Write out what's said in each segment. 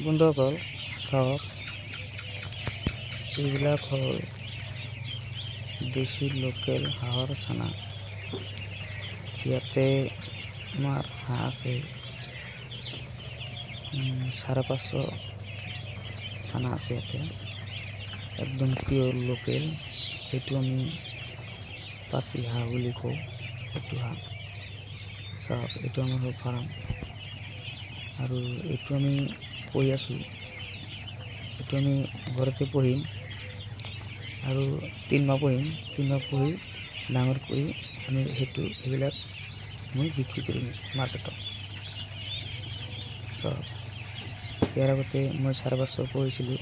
বন্ধুসকল চাওক। এইবিলাক হ'ল দেশী লোকেল হাঁহৰ চানা। ইয়াতে আমাৰ হাঁহ আছে। চাৰে পাঁচশ চানা আছে ইয়াতে। একদম পিয়'ৰ লোকেল যিটো আমি পাতি হাঁহ বুলি কওঁ সেইটো হাঁহ। চাওক এইটো আমাৰ হ'ল ফাৰ্ম। আৰু এইটো আমি পুহি আছোঁ। এইটো আমি ঘৰতে পুহিম আৰু তিনিমাহ পুহিম তিনিমাহ পুহি ডাঙৰ কৰি আমি সেইটো সেইবিলাক মই বিক্ৰী কৰিম মাৰ্কেটত। চাওক ইয়াৰ আগতে মই চাৰে পাঁচশ পুহিছিলোঁ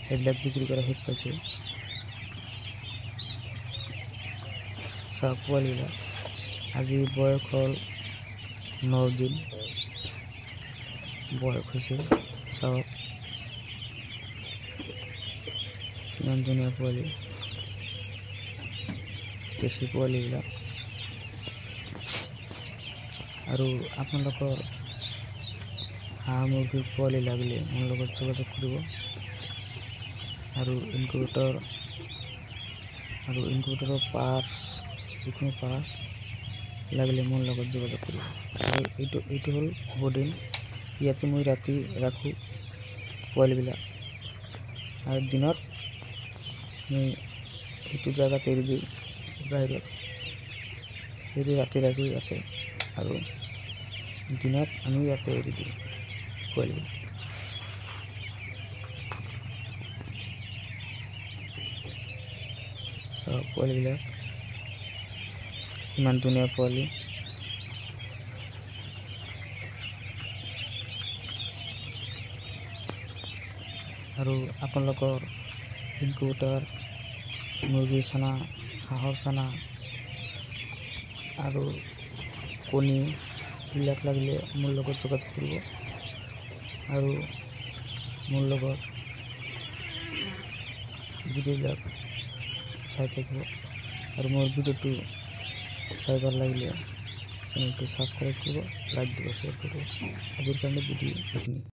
সেইবিলাক বিক্ৰী কৰা শেষ পাইছোঁ। চাওক পোৱালিবিলাক আজি বয়স হ'ল ন দিন। বয়স হৈছে চাওক। কিমান ধুনীয়া পোৱালি। দেশী পোৱালিবিলাক। আৰু আপোনালোকৰ হাঁহ মুৰ্গীৰ পোৱালি লাগিলে মোৰ লগত যোগাযোগ কৰিব। আৰু ইনকুবেটৰ আৰু ইনকুবেটৰৰ পাৰ্চ যিকোনো পাৰ্চ লাগিলে মোৰ লগত যোগাযোগ কৰিব। আৰু এইটো এইটো হ'ল বৰ্ডিং ইয়াতে মই ৰাতি ৰাখোঁ পোৱালিবিলাক। আৰু দিনত মই এইটো জেগাত এৰি দিওঁ বাহিৰত। সেইটো ৰাতি ৰাখোঁ ইয়াতে। আৰু দিনত আমি ইয়াতে এৰি দিওঁ পোৱালিবিলাক। পোৱালিবিলাক। ইমান ধুনীয়া পোৱালি। আৰু আপোনালোকৰ ইনকুবেটাৰ মুৰ্গীৰ চানা হাঁহৰ চানা আৰু কণী এইবিলাক লাগিলে মোৰ লগত যোগাযোগ কৰিব আৰু মোৰ লগত ভিডিঅ'বিলাক চাই থাকিব আৰু মোৰ ভিডিঅ'টো চাই ভাল লাগিলে চেনেলটো ছাবস্ক্ৰাইব কৰিব লাইক দিব শ্বেয়াৰ কৰিব। আজিৰ কাৰণে ভিডিঅ' এইখিনি